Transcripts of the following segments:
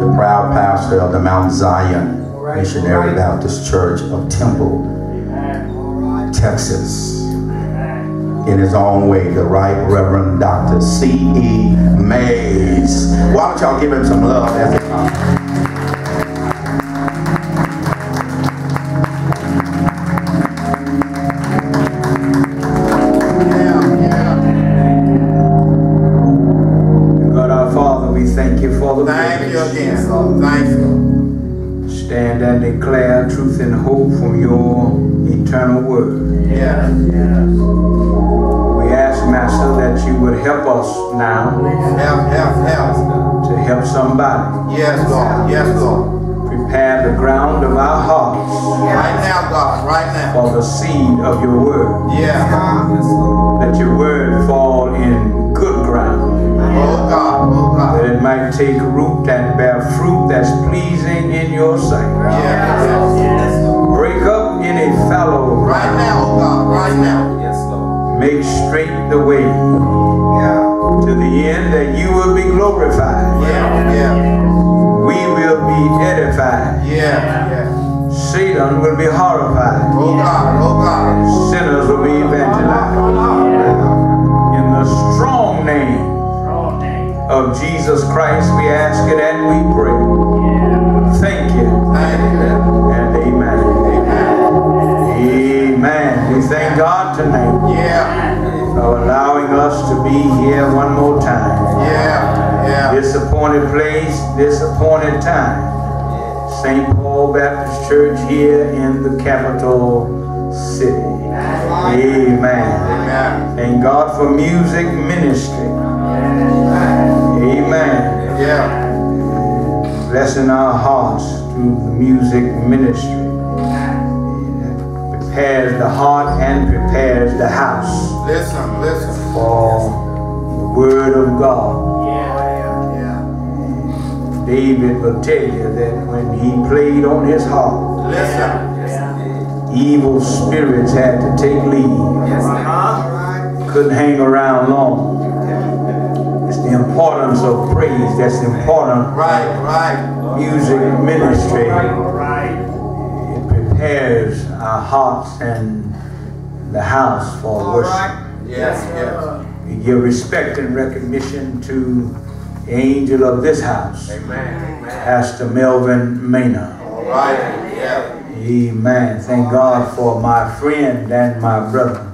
the proud pastor of the Mount Zion Missionary Baptist Church of Temple, Texas. In his own way, the Right Reverend Dr. C.E. Maze. Why don't y'all give him some love now. Help, help, help. To help somebody. Yes, Lord. Yes, Lord. Prepare the ground of our hearts. Right now, God. Right now. For the seed of your word. Yeah. Let your word fall in good ground. Oh, God. Oh, God. That it might take root and bear fruit that's pleasing in your sight. Yeah. Break up any fallow. Right now, oh God, right now. Yes, Lord. Make straight the way. Yeah. To the end that you will be glorified. Yeah, yeah. We will be edified. Yeah, yeah. Satan will be horrified. Oh God, oh God. Sinners will be evangelized. In the strong name of Jesus Christ, we ask it and we pray. Thank you. And amen. Amen. We thank God tonight. Yeah. For allowing us to be here one more time. Yeah. Yeah. Disappointed place, disappointed time. St. Paul Baptist Church here in the capital city. Amen. Amen. Thank God for music ministry. Amen. Yeah. Blessing our hearts through the music ministry. It prepares the heart and prepares the house. Listen, listen. For the word of God. Yeah, yeah. David will tell you that when he played on his harp, listen. Evil spirits had to take leave. Yes. Couldn't hang around long It's the importance of praise. That's important. Right, right. Music ministry. right It prepares our hearts and the house for All worship. Right. Yes, yes. We give respect and recognition to the angel of this house. Amen. Pastor Melvin Maynard. All right. Yeah. Amen. Thank God for my friend and my brother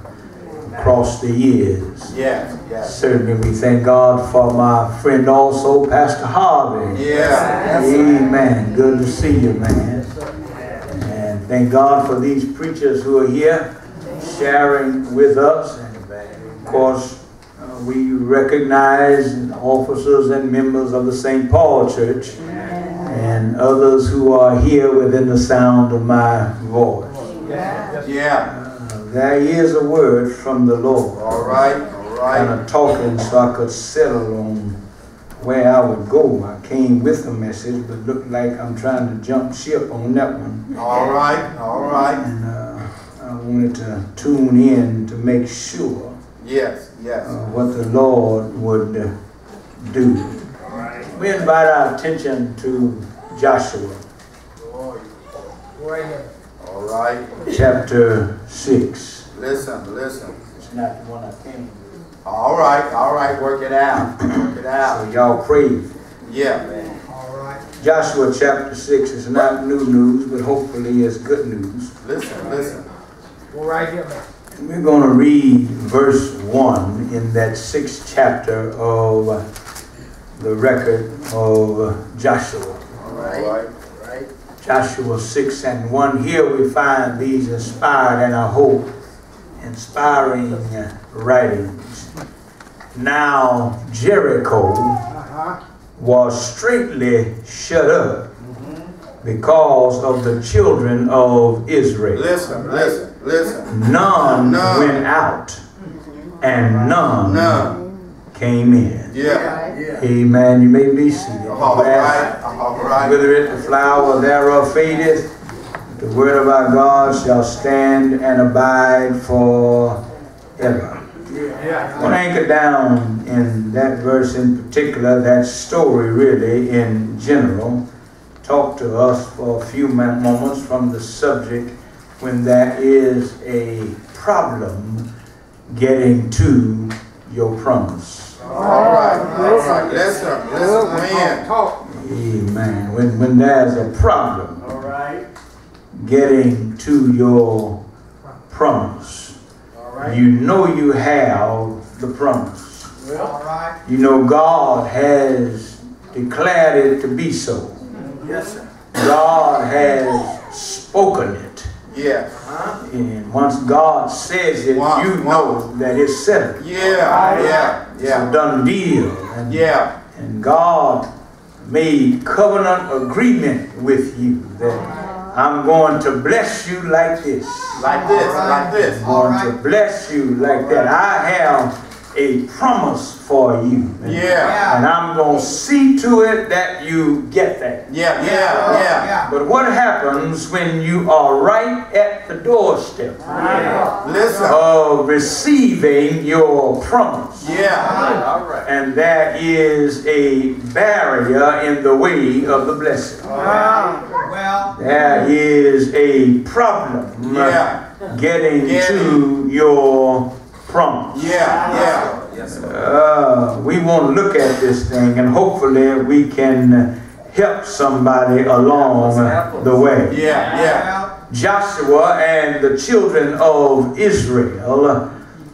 across the years. Yes, yes. Certainly we thank God for my friend also, Pastor Harvey. Yeah. Amen. Good to see you, man. Thank God for these preachers who are here sharing with us. And of course, uh, we recognize officers and members of the St. Paul Church and others who are here within the sound of my voice. Yeah. yeah. There is a word from the Lord. All right, all right. Kind of talking so I could settle on where I would go. I came with a message, but looked like I'm trying to jump ship on that one. All right, all right. And uh, I wanted to tune in to make sure. Yes, yes. Uh, what the Lord would uh, do. All right. We invite our attention to Joshua. Right all right. Chapter 6. Listen, listen. It's not the one I came with. All right, all right. Work it out. Work it out. So y'all pray. Yeah, man. All right. Joshua chapter 6 is not new news, but hopefully it's good news. Listen, listen. Go right here, man. We're going to read verse 1 in that sixth chapter of the record of Joshua. All right. All right. Joshua 6 and 1. Here we find these inspired and I hope inspiring writings. Now Jericho uh-huh. Was strictly shut up because of the children of Israel. Listen, listen, listen. None, none. went out and none, none came in. Yeah. yeah. Amen. You may be seated. All right. All right. Whether it the flower thereof fadeth, the word of our God shall stand and abide forever. Yeah. I want to anchor down in that verse in particular, that story really in general. Talk to us for a few moments from the subject when there is a problem getting to your promise. All right, all right. Listen, listen, man. Talk. Amen. When, when there's a problem All right. getting to your promise, All right. you know you have the promise. Well, All right. You know God has declared it to be so. Yes, sir. God has spoken it. Yeah, And once God says it, Wow, you know that it's settled. yeah, yeah, It's a yeah, done deal. And, yeah. and God made covenant agreement with you that I'm going to bless you like this. Like this, like this. I'm going to bless you like that. I have a promise for you. And, Yeah, and I'm going to see to it that you get that. yeah, yeah, yeah. yeah. But what happens when you are right at the doorstep Listen. of receiving your promise? Yeah, All right. And there is a barrier in the way of the blessing. Well, There is a problem yeah, getting Getting. to your promise. yeah, Uh, we want to look at this thing and hopefully we can help somebody along the way. yeah, yeah, Joshua and the children of Israel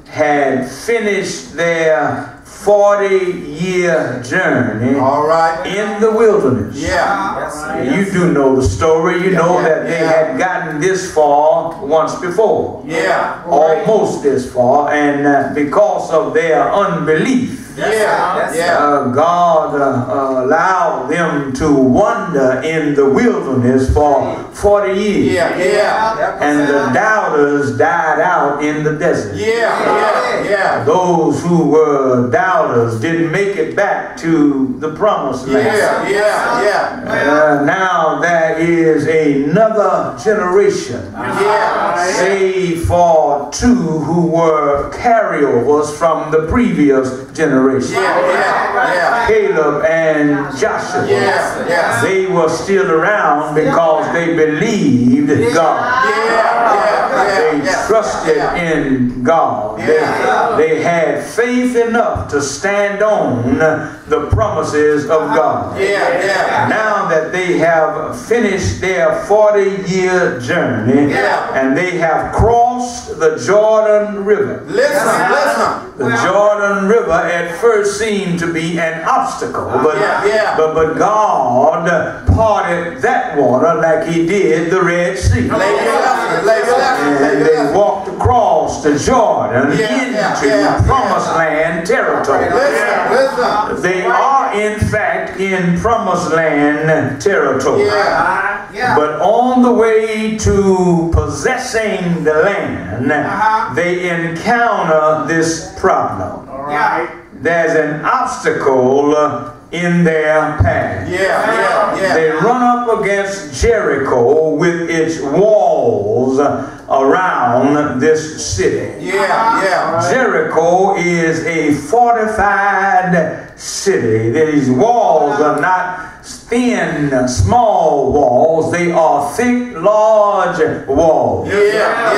had finished their 40 year journey All right. in the wilderness. Yeah, You do know the story. You know Yeah, that they had gotten this far once before. yeah, Almost this far. And uh, because of their unbelief, yeah, yeah. uh, God uh, uh, allowed them to wander in the wilderness for 40 years. Yeah, yeah, And the doubters died out in the desert. yeah, yeah, yeah. Those who were doubters didn't make it back to the promised land. Yeah, yeah, yeah. Uh, now there is another generation, Yeah. save for two who were carryovers from the previous generation. Yeah, yeah, Caleb and Joshua. Yeah, yeah. They were still around because they believed in God. yeah. Yeah, They yeah, yeah. trusted Yeah. in God. They, Yeah. they had faith enough to stand on the promises of uh-huh. God. Yeah, yeah. Now that they have finished their 40 year journey Yeah. and they have crossed the Jordan River. Listen, uh-huh. listen. The Jordan River at first seemed to be an obstacle, uh-huh. but, Yeah, yeah. but, but God parted that water like he did the Red Sea. Lay your lesson, lay your lesson, lay And they walked across the Jordan into promised land territory. Listen, listen. They are in fact in promised land territory. Yeah. But on the way to possessing the land, Uh-huh. they encounter this problem. There's an obstacle uh, in their path. yeah, yeah, yeah. They run up against Jericho with its walls around this city. Yeah, yeah. Jericho is a fortified city. These walls are not thin, small walls. They are thick, large walls. Yeah,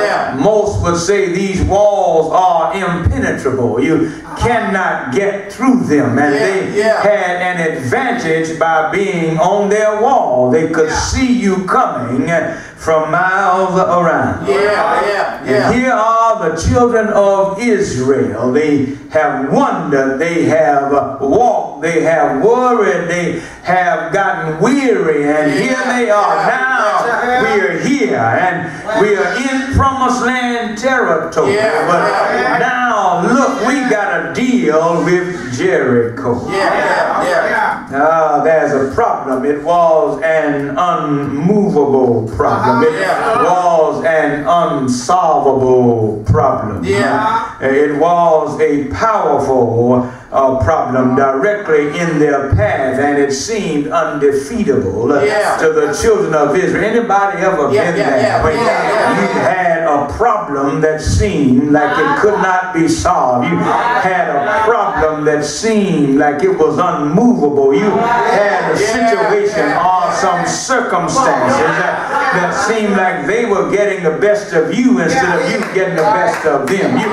yeah. Most would say these walls are impenetrable. You cannot get through them. And Yeah, they yeah. had an advantage by being on their wall. They could see you coming from miles around. Yeah, yeah, And here are the children of Israel. They have wandered, they have walked, they have worried, they have gotten weary, and here they are now. We are here, and we are in promised land territory. Yeah, But yeah. now, look, we got to deal with Jericho. Yeah, yeah, yeah. Yeah. Ah, there's a problem. It was an unmovable problem. It Yeah. was an unsolvable problem. Yeah. It was a powerful uh, problem directly in their path and it seemed undefeatable Yeah. to the children of Israel. Anybody ever Yeah, been yeah, there? yeah, when yeah, yeah. you had a problem that seemed like it could not be solved. You had a problem that seemed like it was unmovable. You had a situation or some circumstances that, that seemed like they were getting the best of you instead of you getting the best of them. You,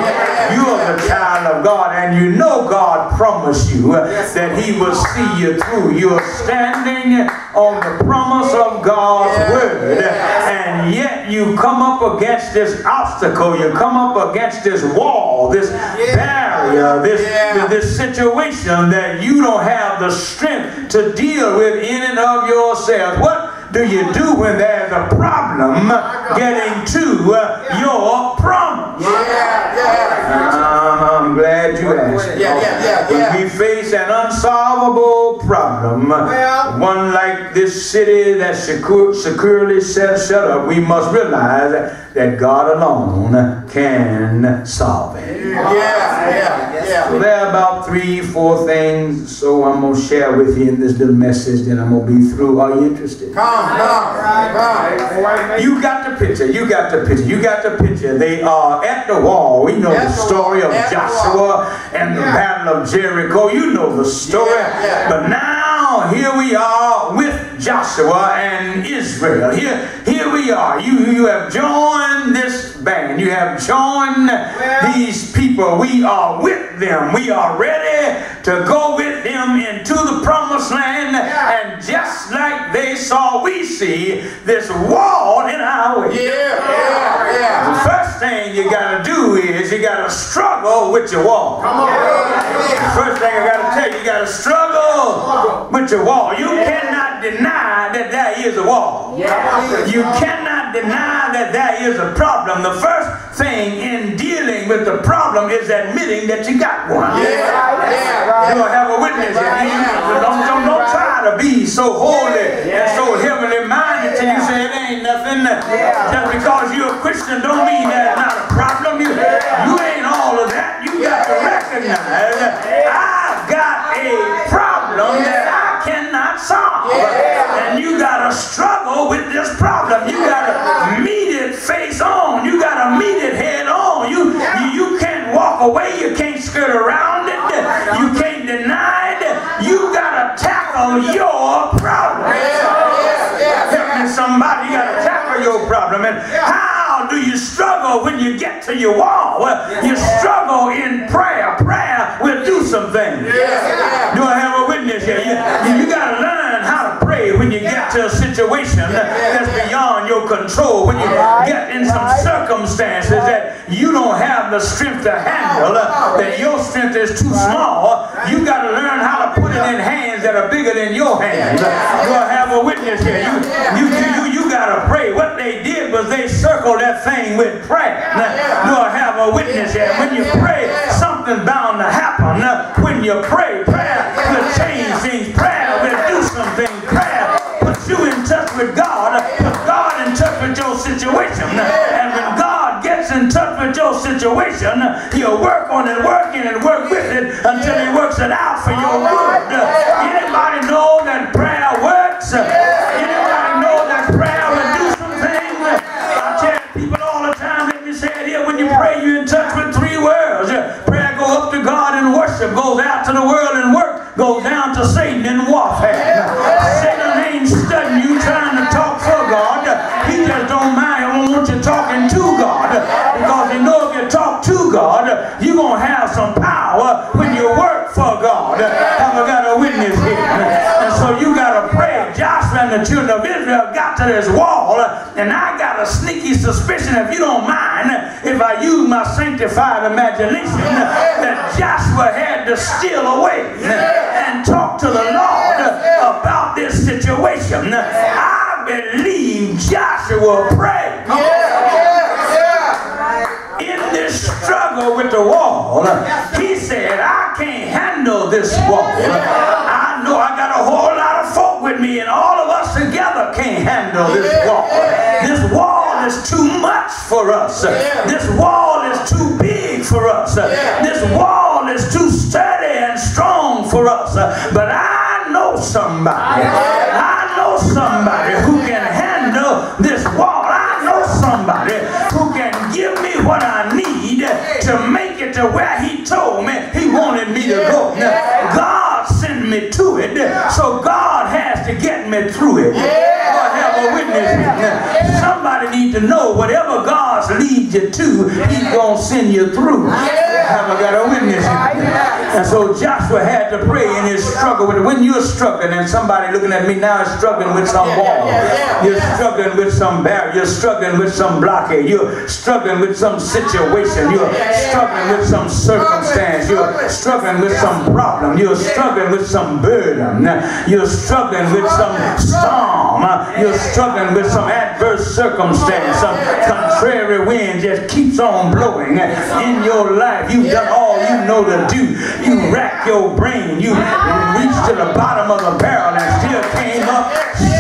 you are the child of God and you know God promised you uh, that he will see you through. You're standing on the promise of God's word and yet you come up against this obstacle. You come up against this wall, this barrier, this, this situation that you don't have the strength to deal with in and of yourself. What do you do when there's a problem getting to uh, your promise? Yeah, yeah. I'm glad you asked. Yeah, yeah, yeah, yeah. When we face an unsolvable problem, Well- one like this city that's secure, securely set, set up, we must realize that God alone can solve it. Yeah, yeah, So yeah. there are about three, four things. So I'm gonna share with you in this little message. Then I'm gonna be through. Are you interested? Come, come, come. You got the picture. You got the picture. You got the picture. They are at the wall. We know At the the story wall. of At the Joshua and the Yeah. Battle of Jericho. You know the story. Yeah, yeah. But now here we are with Joshua and Israel. Here, here we are. You, you have joined this band. You have joined Well- these people. We are with them. We are ready to go with them into the promised land. Yeah. And just like they saw, we see this wall in our way. Yeah, yeah, yeah. Thing you gotta do is you gotta struggle with your wall. First thing I gotta tell you, you gotta struggle with your wall. You cannot deny that there is a wall. You cannot deny that there is a problem. The first thing in dealing with the problem is admitting that you got one. Yeah, yeah. You don't have a witness. You- you- Don't, don't, don't try to be so holy and so heavenly minded till you say it ain't nothing. Just because you're a Christian don't mean that's not a problem. You, you ain't all of that. You got to recognize I've got a problem that I cannot solve. And you got to struggle with this problem. You got to walk away. You can't skirt around it. You can't deny it. You got to tackle your problem. Help me somebody. You got to tackle your problem. And how do you struggle when you get to your wall? Well, you struggle in prayer. Prayer will do some things. Do I have a witness here? You, you, got to to a situation that's beyond your control. When you get in some circumstances that you don't have the strength to handle, that your strength is too small, you got to learn how to put it in hands that are bigger than your hands. I have a witness here? You, you, you, you, you got to pray. What they did was they circled that thing with prayer. I have a witness here? When you pray, something bound to happen. When you pray, prayer will change situation, he'll work on it, work in it, work with it until he works it out for your good. Anybody know that prayer works? Anybody know that prayer will do some things? I tell people all the time, let me say it here, when you pray, you're in touch with three worlds. Prayer go up to God and worship, goes out to the world and work, goes down to Satan in warfare. Satan ain't studying you trying to talk for God. He just don't mind. He don't want you talking to God. The children of Israel got to this wall, and I got a sneaky suspicion, if you don't mind, if I use my sanctified imagination, that Joshua had to steal away and talk to the Lord about this situation. I believe Joshua prayed. In this struggle with the wall, he said, I can't handle this wall. Handle this wall. This wall is too much for us. This wall is too big for us. This wall is too sturdy and strong for us. But I know somebody. I know somebody who can handle this wall. I know somebody who can give me what I need to make it to where he told me he wanted me to go. Now, God sent me to it, so God has to get me through it. To know whatever God's leads you to, he's going to send you through. Have I got a witness? And so Joshua had to pray in his struggle with when you're struggling and somebody looking at me now is struggling with some wall. You're struggling with some barrier. You're struggling with some blockade. You're struggling with some situation. You're struggling with some circumstance. You're struggling with some problem. You're struggling with some burden. You're struggling with some storm. You're struggling with some adverse circumstance. Some contrary wind just keeps on blowing in your life. You've done all you know to do. You rack your brain. You reach to the bottom of the barrel and still came up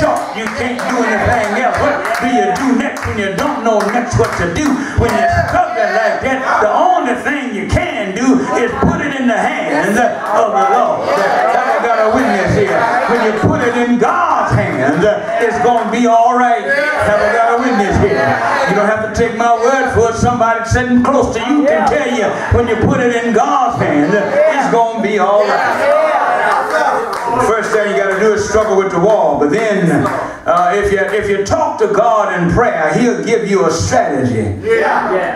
short. You can't do anything else. What do you do next when you don't know next what to do? When you're struggling like that, the only thing you can do is put it in the hands of the Lord. I got a witness here. When you put it in God's hands, it's going to be all right. Have I got a witness here? You don't have to take my word for it. Somebody sitting close to you can tell you when you put it in God's hand, it's going to be all right. First thing you got to do is struggle with the wall. But then, uh, if you if you talk to God in prayer, He'll give you a strategy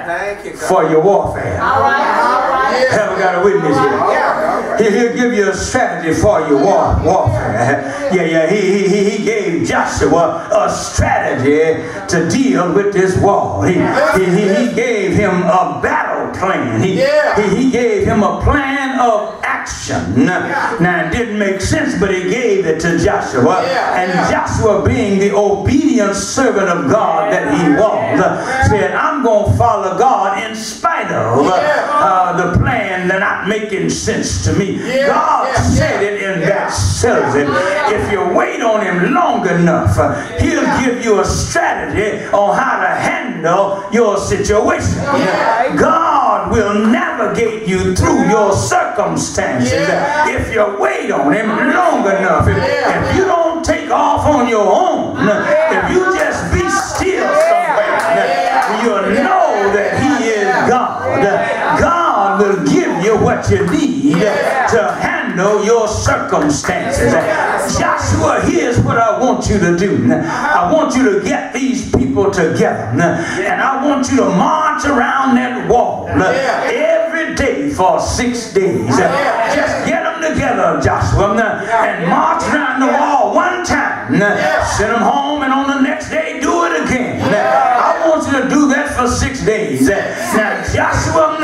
Thank you, God. for your warfare. Haven't got a witness here. He, he'll give you a strategy for your war, warfare. Yeah, yeah. He, he, he gave Joshua a strategy to deal with this wall. He, he, he, he gave him a battle plan. He, he, he gave him a plan of action. Now, it didn't make sense, but he gave it to Joshua. And Joshua, being the obedient servant of God that he was, said, I'm going to follow God in spite of uh, the plan that not making sense to me. God said it and that settles it. If you wait on him long enough, uh, he'll give you a strategy on how to handle your situation. God will navigate you through your circumstances if you wait on him long enough. If, if you don't take off on your own, if you just be still somewhere, you'll know that he is God. God will give you what you need to handle your circumstances. Joshua, here's what I want you to do. Uh-huh. I want you to get these people together and I want you to march around that wall every day for six days. Just get them together, Joshua, and march around the wall one time. Send them home and on the next day do it again. I want you to do that for six days. Now, Joshua,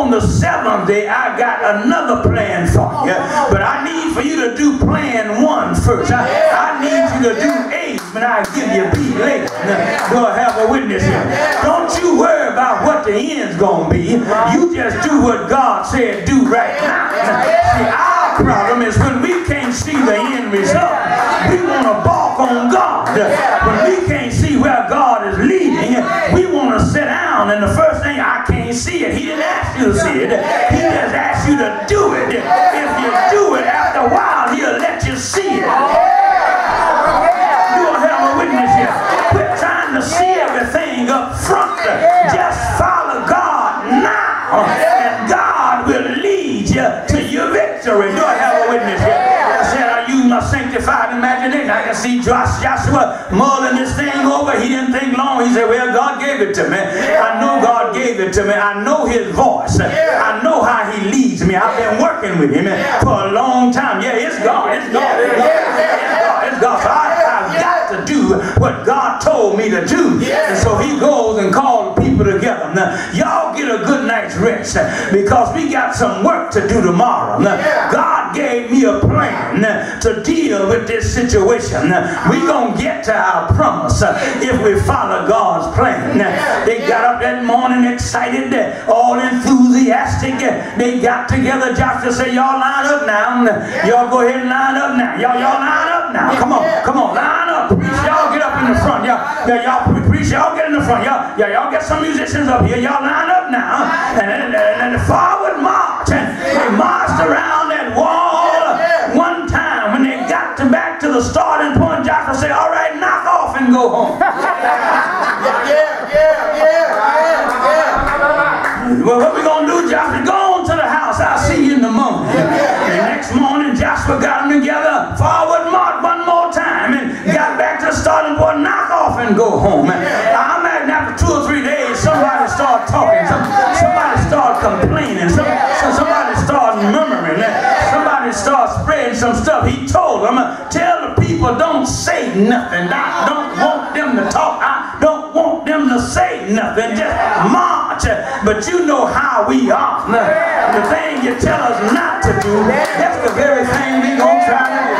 on the seventh day, I got another plan for you. But I need for you to do plan one first. I, I need you to do A, but I give you B later. Go have a witness here. Don't you worry about what the end's going to be. You just do what God said do right now. See, our problem is when we can't see the end result, we want to balk on God. When we can't see where God is leading, we want to sit down and the first thing I can't see it. He didn't ask you to see it. He just asked you to do it. If you do it, after a while, he'll let you see it. I can see Josh, Joshua mulling this thing over. He didn't think long. He said, well, God gave it to me. I know God gave it to me. I know his voice. I know how he leads me. I've been working with him for a long time. Yeah, it's God. It's God. It's God. It's God. It's God. So I, I've got to do what God told me to do. And so he goes and calls people together. Now, y'all get a good night's rest uh, because we got some work to do tomorrow. Now, God gave me a plan uh, to deal with this situation. We're going to get to our promise uh, if we follow God's plan. They got up that morning excited, all enthusiastic. They got together. Joshua said, y'all line up now. Y'all go ahead and line up now. Y'all, y'all line up now. Come on, come on, line up. Preach, y'all get up in the front. Y'all, y'all y'all get in the front. Y'all, yeah, y'all get some musicians up here. Y'all line up now. And, and, and forward march. And they marched around that wall one time. When they got to back to the starting point, Joshua said, all right, knock off and go home. Yeah, yeah, yeah, yeah, yeah. Well, what we going to do, Joshua? Go on to the house. I'll see you in the morning. The next morning, Joshua got them together, forward march one more time, and got back to the starting point, knock off and go home. Nothing. I don't want them to talk. I don't want them to say nothing. Just march. But you know how we are. The thing you tell us not to do, that's the very thing we gonna try to do.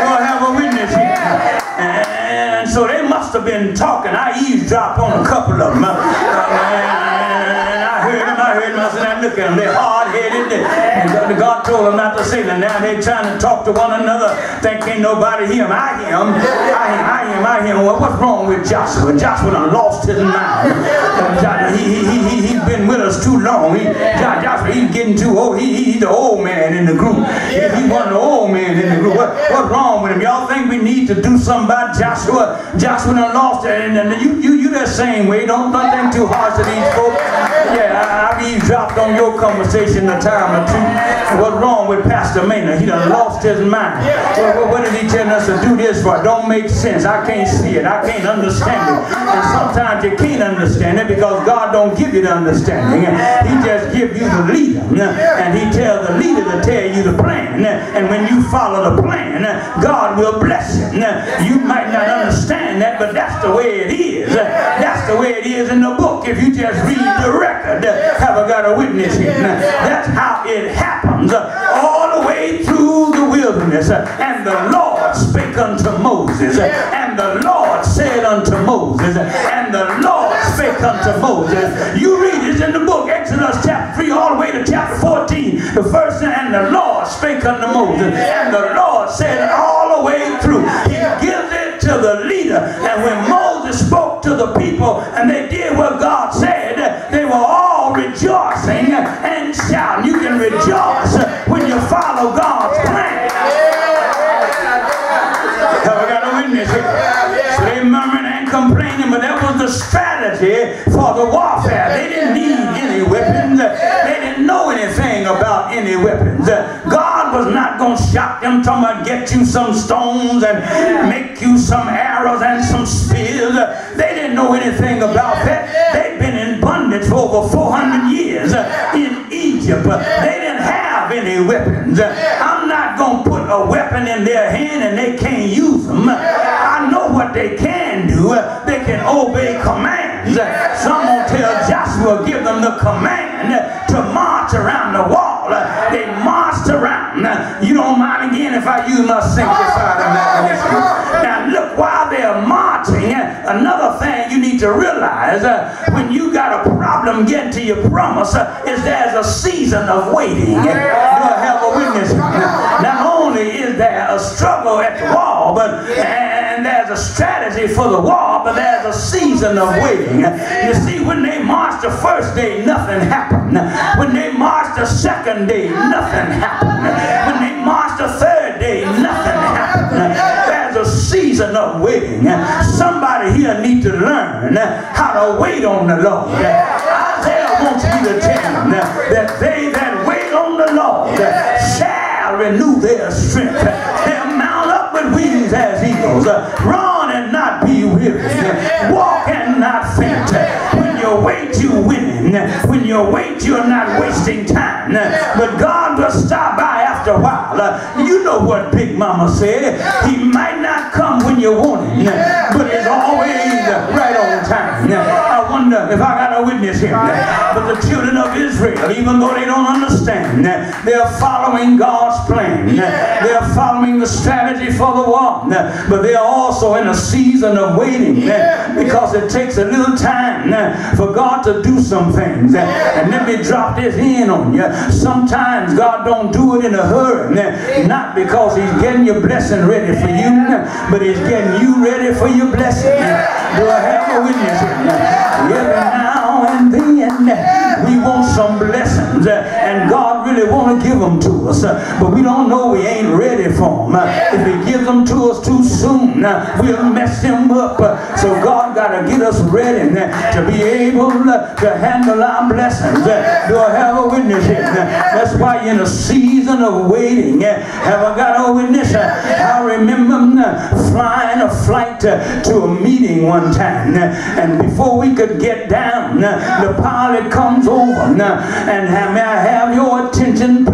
We'll have a witness here. And so they must have been talking. I eavesdropped on a couple of them. And I heard them, I heard them, I said, "Now look at them, they're hard-headed. And God- told them not to say And Now they're trying to talk to one another. Think ain't nobody hear them. I hear them. I hear, I hear him, I hear him. Well, what's wrong with Joshua? Joshua lost his mind. Uh, Jo- He, he, he, he, he's been with us too long. He, Jo- Joshua, he's getting too old. He, he's the old man in the group. He, he of the old men in the group. What, what's wrong with him? Y'all think we need to do something about Joshua? Joshua done lost it. And, and you, you, you that same way. Don't, don't think too hard to these folks. Yeah, I, I've eavesdropped on your conversation a time or two. What's wrong with Pastor Maynard? He done lost his mind. Well, well, what is he telling us to do this for? It don't make sense. I can't see it. I can't understand it. And sometimes you can't understand it because God don't give you the understanding. He just give you the leader. And he tells the leader to tell you the plan. And when you follow the plan, God will bless you. You might not understand that, but that's the way it is. That's the way it is in the book. If you just read the record, have I got a witness here? That's how it happens all the way through the wilderness. And the Lord spake unto Moses. And the Lord Spake unto Moses. You read it in the book, Exodus chapter 3, all the way to chapter 14. The first thing, and the Lord spake unto Moses. And the Lord said all the way through. He gives it to the leader. And when Moses spoke to the people and they did what God for the warfare. They didn't need any weapons. They didn't know anything about any weapons. God was not going to shock them, talking about get you some stones and make you some arrows and some spears. They didn't know anything about that. They'd been in bondage for over 400 years in Egypt. They didn't have any weapons. I'm not going to put a weapon in their hand and they can't use them. I know what they can do. They can obey commands. Someone tell Joshua, give them the command to march around the wall. They marched around. You don't mind again if I use my sanctified imagination. Now look, while they're marching, another thing you need to realize when you got a problem getting to your promise is there's a season of waiting. Do I have a witness? Only a struggle at the wall, but and there's a strategy for the wall, but there's a season of waiting. You see, when they marched the first day, nothing happened. When they marched the second day, nothing happened. When they marched the third day, nothing happened. There's a season of waiting. Somebody here need to learn how to wait on the Lord. Isaiah wants you to tell them that they that wait on the Lord shall renew their strength. They'll mount up with wings as eagles. Run and not be weary. Walk and not faint. When you wait, you winning. When you wait, you're not wasting time. But God will stop by after a while. You know what Big Mama said. He might not come when you want him, but it's always right if I got a witness here. But the children of Israel, even though they don't understand, they're following God's plan. They're following the strategy for the war. But they're also in a season of waiting because it takes a little time for God to do some things. And let me drop this in on you. Sometimes God don't do it in a hurry. Not because he's getting your blessing ready for you, but he's getting you ready for your blessing. Do I have a witness here? Every them to us, uh, but we don't know we ain't ready for them. Uh, if he gives them to us too soon, uh, we'll mess them up. So God got to get us ready to be able to handle our blessings. Do I have a witness here? That's why in a season of waiting, have I got a witness? I remember flying a flight to a meeting one time, and before we could get down, the pilot comes over and may I have your attention,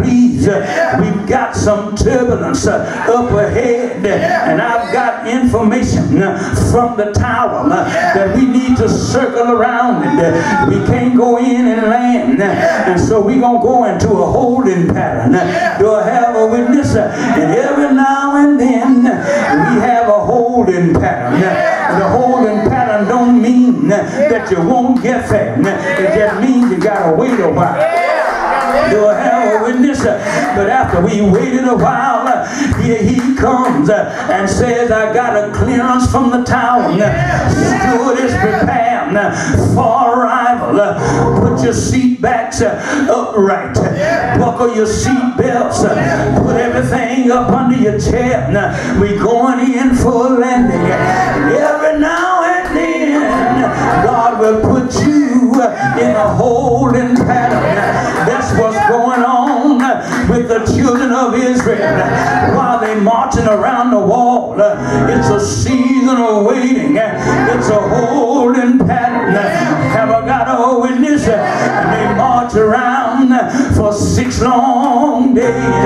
please? We've got some turbulence uh, up ahead, and I've got information uh, from the tower uh, that we need to circle around and we can't go in and land and so we're going to go into a holding pattern do I have a witness and every now and then we have a holding pattern the holding pattern don't mean that you won't get there it just means you gotta wait a while do I have witness? But after we waited a while, here he comes and says, I got a clearance from the town. Steward is prepared for arrival. Put your seat backs upright. Buckle your seat belts. Put everything up under your chair. We going in for a landing. Every now and then, God will put you in a holding pattern. That's what's going on with the children of Israel while they marching around the wall. It's a season of waiting. It's a holding pattern. Have I got a witness? And they march around for six long days.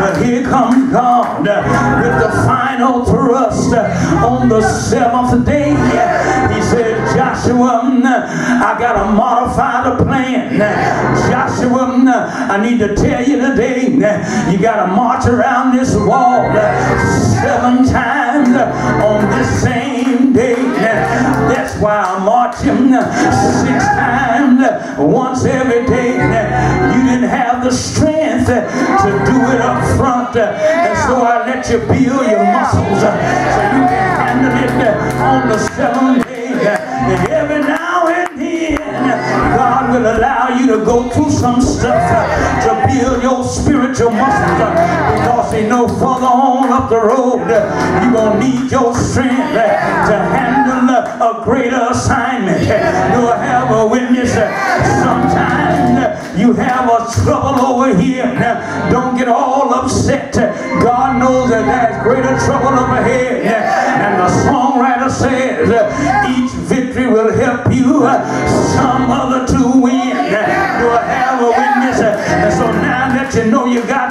But here comes God with the final thrust on the seventh day. He said, Joshua, mm, I got to modify the plan. Joshua, mm, I need to tell you today, mm, you got to march around this wall seven times on this same day. That's why I'm marching six times once every day. You didn't have the strength to do it up front, and so I let you build your muscles so you can handle it on the seventh day. Every now and then, God will allow you to go through some stuff to build your spiritual muscles because He know further on up the road you're going to need your strength to handle a greater assignment. I have a witness? Sometimes you have a trouble over here. Don't get all upset. God knows that there's greater trouble up ahead. And the songwriter says, each victory will help you some other to win. I have a witness? And so now that you know you got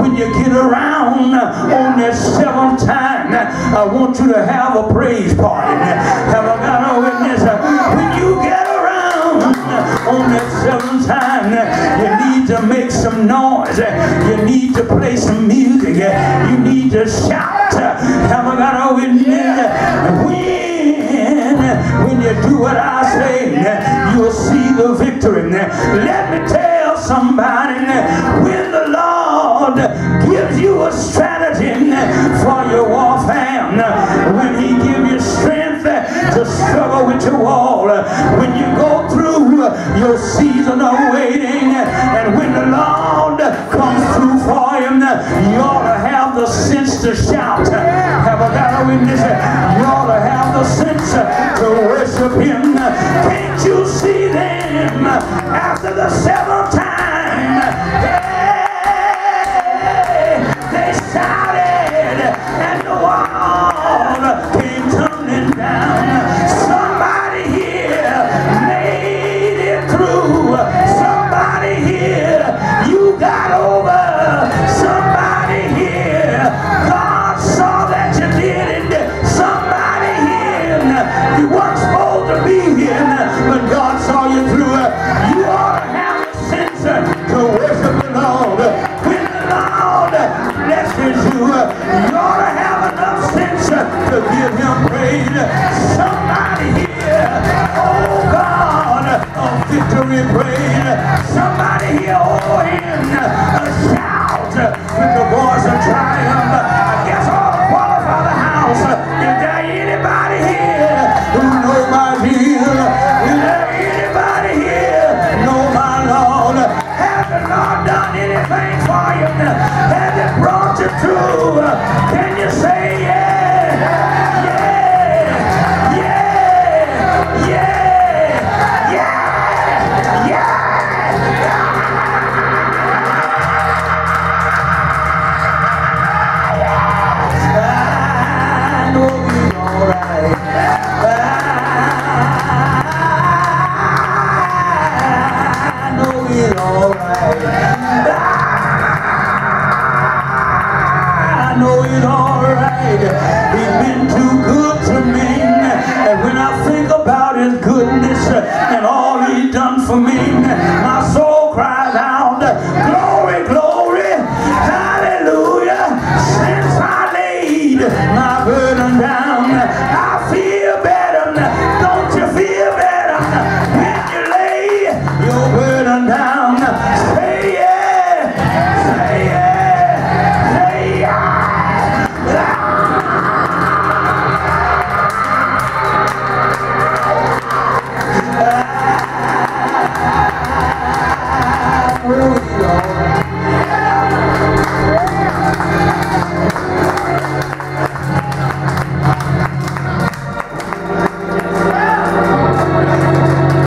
when you get around on that seventh time, I want you to have a praise party. Have I got a witness? When you get around on that seventh time, you need to make some noise. You need to play some music. You need to shout. Have I got a witness? When, when you do what I say, you'll see the victory. Let me tell somebody, Lord gives you a strategy for your warfare, when he gives you strength to struggle with your wall, when you go through your season of waiting, and when the Lord comes through for you, you ought to have the sense to shout. Have I got a witness? You ought to have the sense to worship him. Can't you see them after the seventh time?